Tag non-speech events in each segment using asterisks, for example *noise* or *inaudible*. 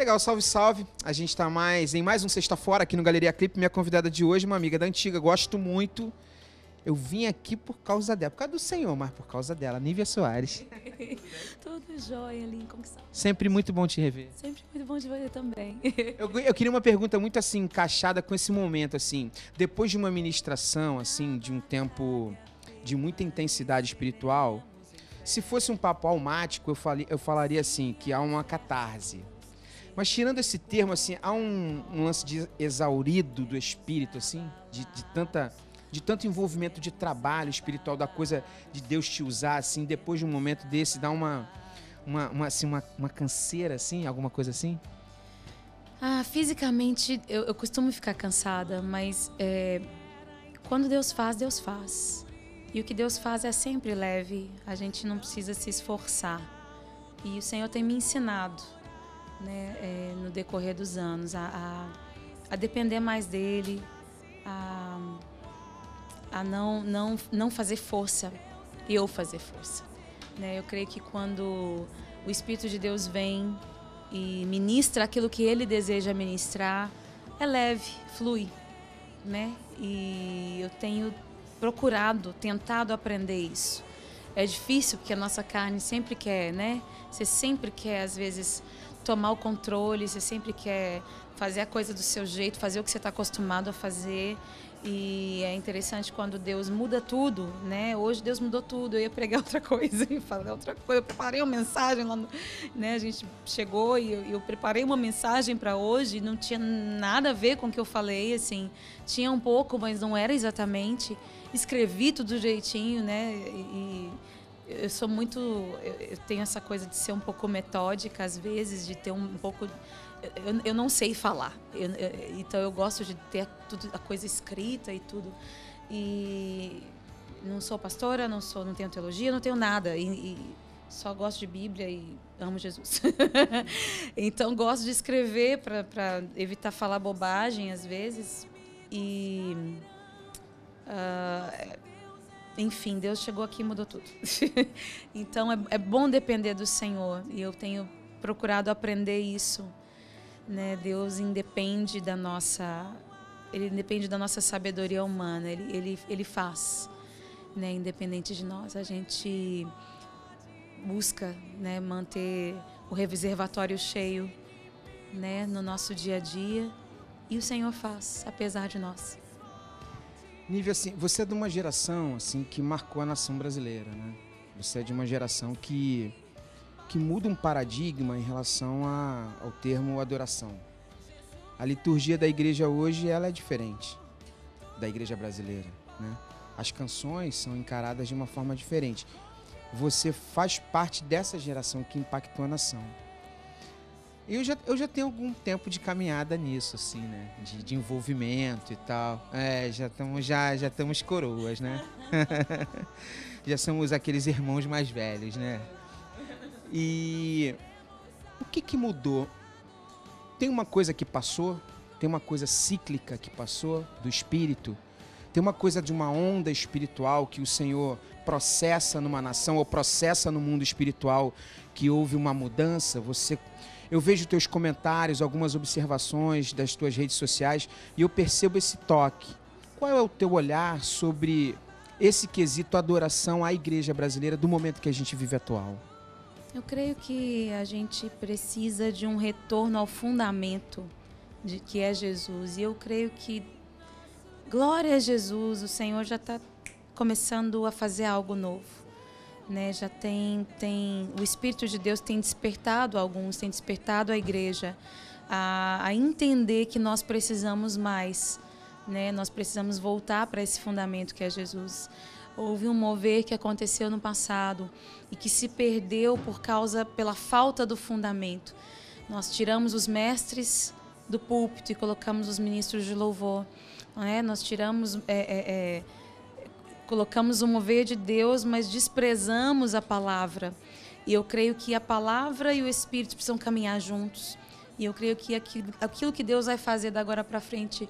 Legal, salve, salve. A gente está mais em mais um Sexta Fora aqui no Galeria Clipe. Minha convidada de hoje, uma amiga da antiga, gosto muito. Eu vim aqui por causa dela, por causa do Senhor, mas por causa dela, Nívia Soares. *laughs* Tudo jóia, Lincoln. Sempre muito bom te rever. Sempre muito bom te ver também. Eu, eu, queria uma pergunta muito assim, encaixada com esse momento, assim. Depois de uma ministração, assim, de um tempo de muita intensidade espiritual, se fosse um papo almático, eu, falei, eu falaria assim, que há uma catarse. Mas tirando esse termo, assim, há um, um lance de exaurido do espírito, assim, de, de, tanta, de tanto envolvimento de trabalho espiritual, da coisa de Deus te usar, assim, depois de um momento desse, dá uma, uma, uma, assim, uma, uma canseira, assim, alguma coisa assim? Ah, fisicamente eu, eu costumo ficar cansada, mas é, quando Deus faz, Deus faz. E o que Deus faz é sempre leve, a gente não precisa se esforçar. E o Senhor tem me ensinado né, é, no decorrer dos anos, a, a, a, depender mais dele, a, a não, não, não fazer força, eu fazer força. Né? Eu creio que quando o Espírito de Deus vem e ministra aquilo que ele deseja ministrar, é leve, flui. Né? E eu tenho procurado, tentado aprender isso. É difícil porque a nossa carne sempre quer, né? Você sempre quer, às vezes, tomar o controle, você sempre quer fazer a coisa do seu jeito, fazer o que você está acostumado a fazer. E é interessante quando Deus muda tudo, né? Hoje Deus mudou tudo. Eu ia pregar *laughs* outra coisa e falar outra coisa. Eu preparei uma mensagem lá, no, né? A gente chegou e eu, eu preparei uma mensagem para hoje. Não tinha nada a ver com o que eu falei, assim. Tinha um pouco, mas não era exatamente. Escrevi tudo jeitinho, né? E, eu sou muito. Eu tenho essa coisa de ser um pouco metódica, às vezes, de ter um pouco. Eu, eu não sei falar, eu, eu, então eu gosto de ter tudo, a coisa escrita e tudo. E não sou pastora, não sou, não tenho teologia, não tenho nada. E, e só gosto de Bíblia e amo Jesus. *laughs* então gosto de escrever para evitar falar bobagem às vezes. E. Uh, enfim, Deus chegou aqui e mudou tudo. *laughs* então é, é, bom depender do Senhor e eu tenho procurado aprender isso. Né? Deus independe da nossa, ele independe da nossa sabedoria humana. Ele, ele, ele faz, né? Independente de nós, a gente busca, né? Manter o reservatório cheio, né? No nosso dia a dia e o Senhor faz, apesar de nós. Nível assim, você é de uma geração assim que marcou a nação brasileira, né? Você é de uma geração que que muda um paradigma em relação a, ao termo adoração. A liturgia da igreja hoje ela é diferente da igreja brasileira, né? As canções são encaradas de uma forma diferente. Você faz parte dessa geração que impactou a nação. Eu já, eu já tenho algum tempo de caminhada nisso, assim, né? De, de envolvimento e tal. É, já estamos já, já coroas, né? *laughs* já somos aqueles irmãos mais velhos, né? E o que, que mudou? Tem uma coisa que passou, tem uma coisa cíclica que passou do espírito, tem uma coisa de uma onda espiritual que o Senhor processa numa nação ou processa no mundo espiritual que houve uma mudança. Você eu vejo teus comentários, algumas observações das tuas redes sociais e eu percebo esse toque. Qual é o teu olhar sobre esse quesito adoração à igreja brasileira do momento que a gente vive atual? Eu creio que a gente precisa de um retorno ao fundamento de que é Jesus. E eu creio que glória a Jesus, o Senhor já está começando a fazer algo novo né, já tem, tem o Espírito de Deus tem despertado alguns, tem despertado a igreja a, a entender que nós precisamos mais, né, nós precisamos voltar para esse fundamento que é Jesus. Houve um mover que aconteceu no passado e que se perdeu por causa pela falta do fundamento. Nós tiramos os mestres do púlpito e colocamos os ministros de louvor. Não é? Nós tiramos é, é, é, colocamos o mover de Deus, mas desprezamos a palavra. E eu creio que a palavra e o Espírito precisam caminhar juntos. E eu creio que aquilo, que Deus vai fazer da agora para frente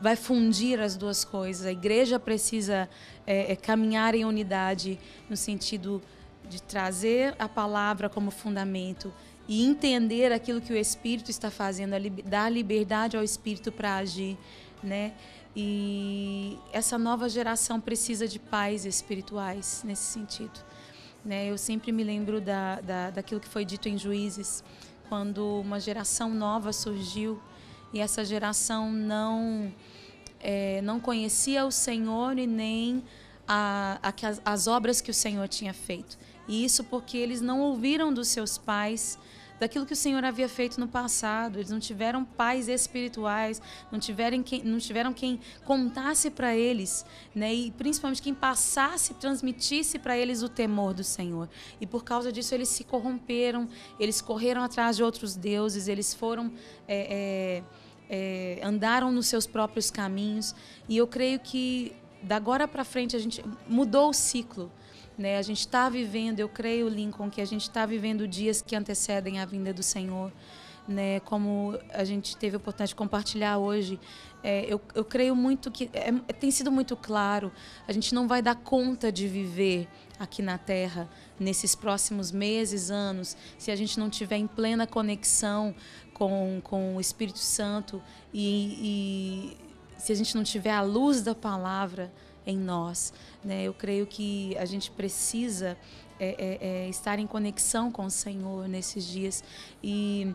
vai fundir as duas coisas. A igreja precisa é, é, caminhar em unidade no sentido de trazer a palavra como fundamento e entender aquilo que o Espírito está fazendo, dar liberdade ao Espírito para agir, né? E essa nova geração precisa de pais espirituais nesse sentido. Né? Eu sempre me lembro da, da, daquilo que foi dito em Juízes, quando uma geração nova surgiu e essa geração não é, não conhecia o Senhor e nem a, a, as, as obras que o Senhor tinha feito. E isso porque eles não ouviram dos seus pais daquilo que o Senhor havia feito no passado. Eles não tiveram pais espirituais, não tiveram quem, não tiveram quem contasse para eles, né? E principalmente quem passasse, transmitisse para eles o temor do Senhor. E por causa disso eles se corromperam, eles correram atrás de outros deuses, eles foram é, é, é, andaram nos seus próprios caminhos. E eu creio que da agora para frente a gente mudou o ciclo. Né? A gente está vivendo, eu creio, Lincoln, que a gente está vivendo dias que antecedem a vinda do Senhor. Né? Como a gente teve a oportunidade de compartilhar hoje, é, eu, eu creio muito que é, tem sido muito claro. A gente não vai dar conta de viver aqui na Terra nesses próximos meses, anos, se a gente não tiver em plena conexão com, com o Espírito Santo e, e se a gente não tiver a luz da palavra em nós. Né? Eu creio que a gente precisa é, é, é, estar em conexão com o Senhor nesses dias e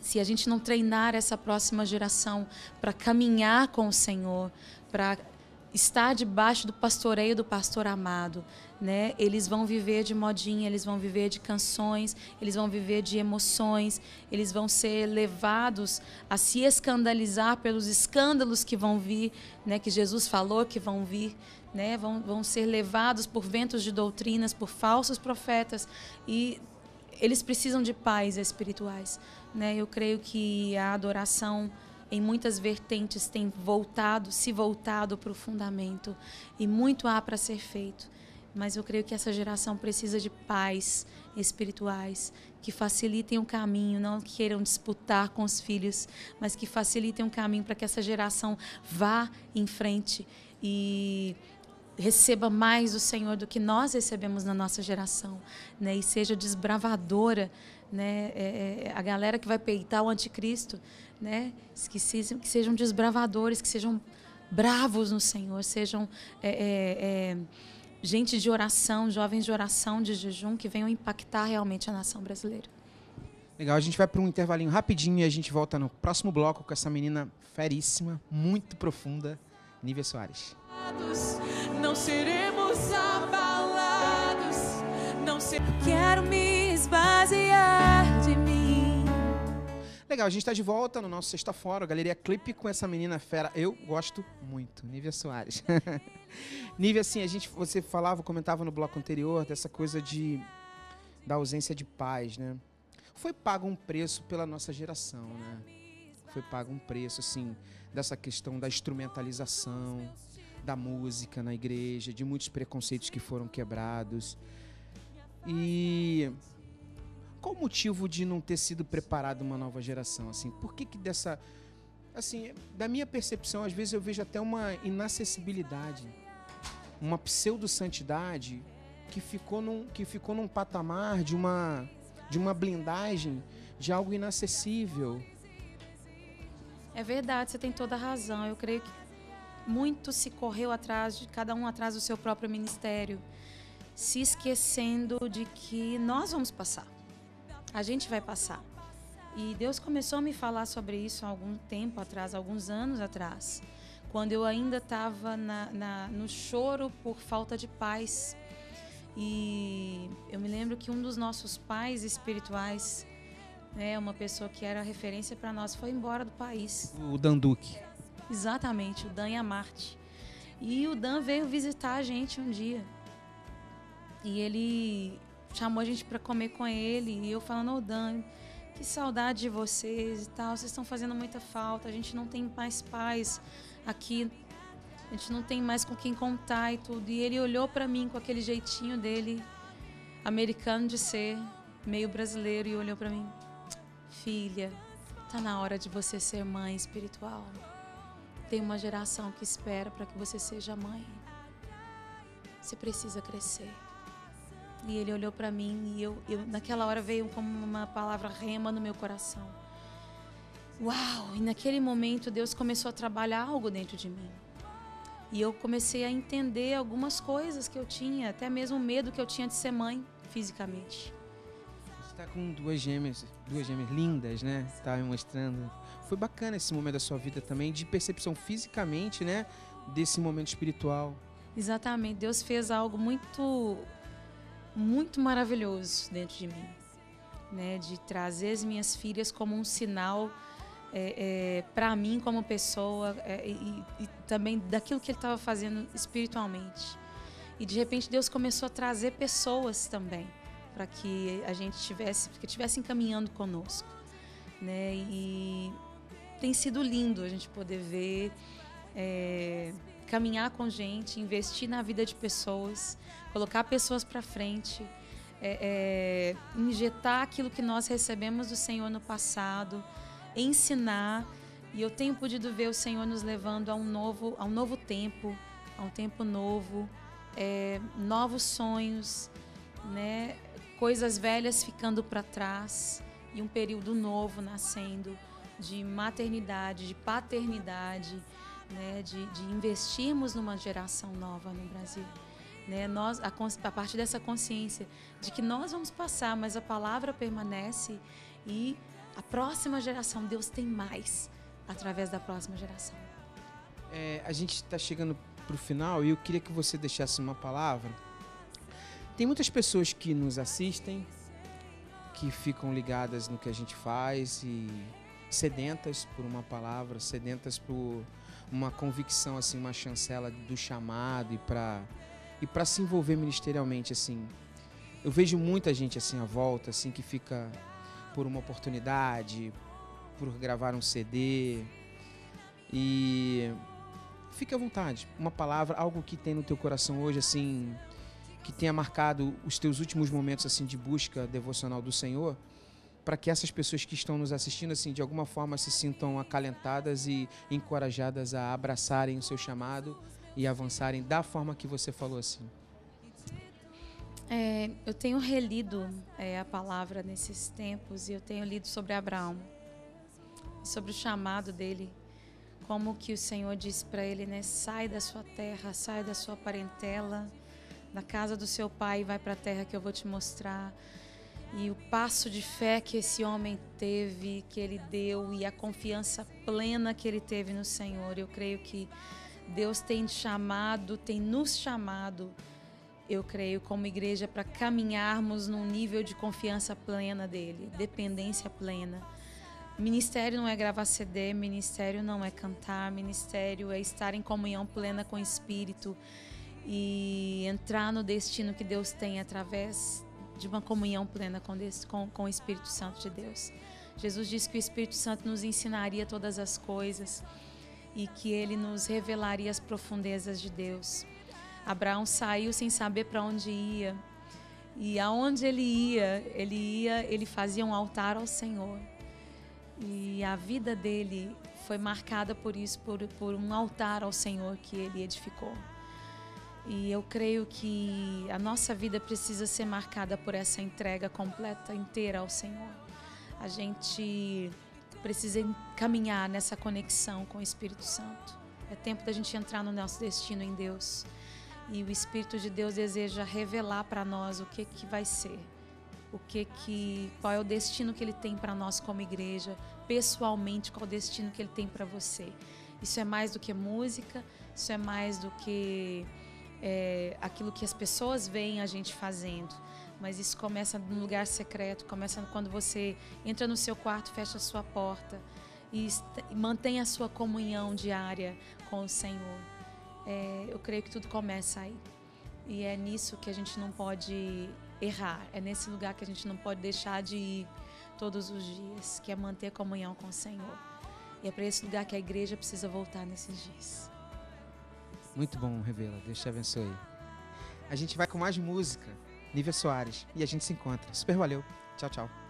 se a gente não treinar essa próxima geração para caminhar com o Senhor, para estar debaixo do pastoreio do pastor amado, né? Eles vão viver de modinha, eles vão viver de canções, eles vão viver de emoções, eles vão ser levados a se escandalizar pelos escândalos que vão vir, né? Que Jesus falou que vão vir, né? Vão, vão ser levados por ventos de doutrinas, por falsos profetas e eles precisam de pais espirituais, né? Eu creio que a adoração em muitas vertentes tem voltado, se voltado para o fundamento e muito há para ser feito mas eu creio que essa geração precisa de pais espirituais que facilitem o caminho, não queiram disputar com os filhos, mas que facilitem o caminho para que essa geração vá em frente e receba mais do Senhor do que nós recebemos na nossa geração, né? E seja desbravadora, né? É, é, a galera que vai peitar o anticristo, né? Que, sejam, que sejam desbravadores, que sejam bravos no Senhor, sejam é, é, é gente de oração, jovens de oração, de jejum, que venham impactar realmente a nação brasileira. Legal, a gente vai para um intervalinho rapidinho e a gente volta no próximo bloco com essa menina feríssima, muito profunda, Nívia Soares. Não seremos abalados, não ser... Quero me esvaziar. Legal, a gente está de volta no nosso Sexta Fora, Galeria Clipe com essa menina fera. Eu gosto muito, Nívia Soares. *laughs* Nívia, assim, a gente, você falava, comentava no bloco anterior dessa coisa de da ausência de paz, né? Foi pago um preço pela nossa geração, né? Foi pago um preço, assim, dessa questão da instrumentalização da música na igreja, de muitos preconceitos que foram quebrados. E qual o motivo de não ter sido preparada uma nova geração? Assim, por que, que dessa. Assim, da minha percepção, às vezes eu vejo até uma inacessibilidade, uma pseudo-santidade que ficou num, que ficou num patamar de uma, de uma blindagem de algo inacessível. É verdade, você tem toda a razão. Eu creio que muito se correu atrás de cada um atrás do seu próprio ministério, se esquecendo de que nós vamos passar a gente vai passar. E Deus começou a me falar sobre isso há algum tempo atrás, alguns anos atrás, quando eu ainda estava no choro por falta de paz. E eu me lembro que um dos nossos pais espirituais, né, uma pessoa que era referência para nós, foi embora do país. O Dan Duque. Exatamente, o Dan e a Marte. E o Dan veio visitar a gente um dia. E ele chamou a gente para comer com ele e eu falando, ô oh, Dan, que saudade de vocês e tal, vocês estão fazendo muita falta, a gente não tem mais paz aqui, a gente não tem mais com quem contar e tudo. E ele olhou para mim com aquele jeitinho dele, americano de ser, meio brasileiro, e olhou para mim, filha, tá na hora de você ser mãe espiritual. Tem uma geração que espera para que você seja mãe. Você precisa crescer. E ele olhou para mim e eu, eu, naquela hora veio como uma palavra rema no meu coração. Uau! E naquele momento Deus começou a trabalhar algo dentro de mim. E eu comecei a entender algumas coisas que eu tinha, até mesmo o medo que eu tinha de ser mãe fisicamente. Você está com duas gêmeas, duas gêmeas lindas, né? Tá me mostrando. Foi bacana esse momento da sua vida também de percepção fisicamente, né? Desse momento espiritual. Exatamente. Deus fez algo muito muito maravilhoso dentro de mim, né? De trazer as minhas filhas como um sinal é, é, para mim como pessoa é, e, e, também daquilo que ele estava fazendo espiritualmente. E de repente Deus começou a trazer pessoas também para que a gente tivesse, que tivessem caminhando conosco, né? E tem sido lindo a gente poder ver, é, caminhar com gente, investir na vida de pessoas, colocar pessoas para frente, é, é, injetar aquilo que nós recebemos do Senhor no passado, ensinar. E eu tenho podido ver o Senhor nos levando a um novo, a um novo tempo, a um tempo novo, é, novos sonhos, né? coisas velhas ficando para trás e um período novo nascendo de maternidade, de paternidade, né? de, de investirmos numa geração nova no Brasil. Né? Nós, a, a partir dessa consciência de que nós vamos passar, mas a palavra permanece e a próxima geração, Deus tem mais através da próxima geração. É, a gente está chegando para o final e eu queria que você deixasse uma palavra. Tem muitas pessoas que nos assistem, que ficam ligadas no que a gente faz e sedentas por uma palavra, sedentas por uma convicção, assim, uma chancela do chamado e para e para se envolver ministerialmente, assim. Eu vejo muita gente assim à volta, assim, que fica por uma oportunidade, por gravar um CD. E fique à vontade. Uma palavra, algo que tem no teu coração hoje, assim, que tenha marcado os teus últimos momentos assim de busca devocional do Senhor, para que essas pessoas que estão nos assistindo, assim, de alguma forma se sintam acalentadas e encorajadas a abraçarem o seu chamado e avançarem da forma que você falou assim. É, eu tenho relido é, a palavra nesses tempos e eu tenho lido sobre Abraão, sobre o chamado dele, como que o Senhor disse para ele, né, sai da sua terra, sai da sua parentela, da casa do seu pai e vai para a terra que eu vou te mostrar. E o passo de fé que esse homem teve, que ele deu e a confiança plena que ele teve no Senhor, eu creio que Deus tem chamado, tem nos chamado eu creio, como igreja, para caminharmos num nível de confiança plena dele, dependência plena. Ministério não é gravar CD, ministério não é cantar, ministério é estar em comunhão plena com o Espírito e entrar no destino que Deus tem através de uma comunhão plena com, com, com o Espírito Santo de Deus. Jesus disse que o Espírito Santo nos ensinaria todas as coisas e que ele nos revelaria as profundezas de Deus. Abraão saiu sem saber para onde ia. E aonde ele ia, ele ia, ele fazia um altar ao Senhor. E a vida dele foi marcada por isso, por, por um altar ao Senhor que ele edificou. E eu creio que a nossa vida precisa ser marcada por essa entrega completa, inteira ao Senhor. A gente precisa caminhar nessa conexão com o Espírito Santo. É tempo da gente entrar no nosso destino em Deus. E o Espírito de Deus deseja revelar para nós o que que vai ser. O que que qual é o destino que ele tem para nós como igreja, pessoalmente qual é o destino que ele tem para você. Isso é mais do que música, isso é mais do que é, aquilo que as pessoas veem a gente fazendo. Mas isso começa num lugar secreto, começa quando você entra no seu quarto, fecha a sua porta e mantém a sua comunhão diária com o Senhor é, eu creio que tudo começa aí. E é nisso que a gente não pode errar, é nesse lugar que a gente não pode deixar de ir todos os dias, que é manter comunhão com o Senhor. E é para esse lugar que a igreja precisa voltar nesses dias. Muito bom, Revela. Deus te abençoe. A gente vai com mais música, Nívia Soares, e a gente se encontra. Super valeu. Tchau, tchau.